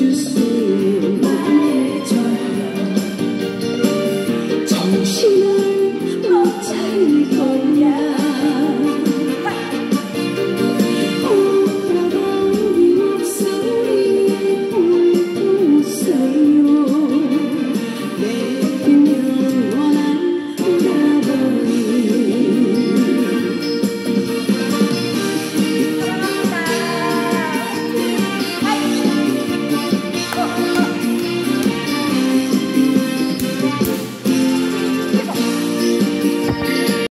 just